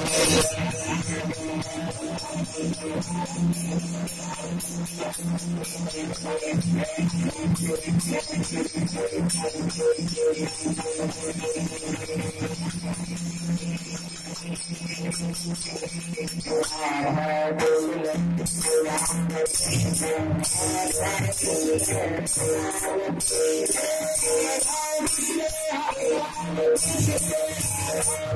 I'm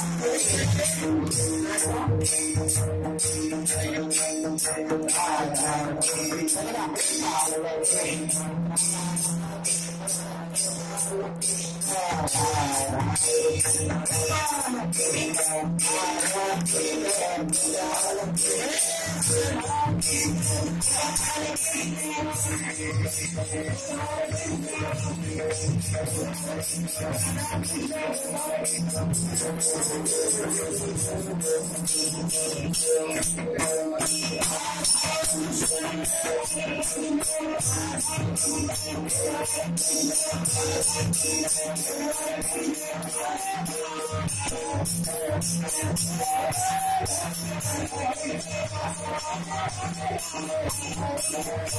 I'm I'm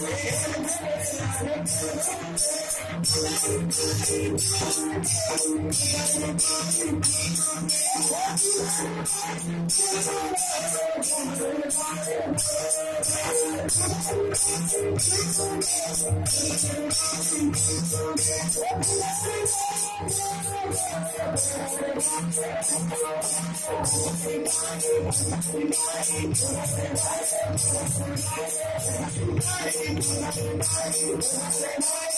I'm not a Thank you.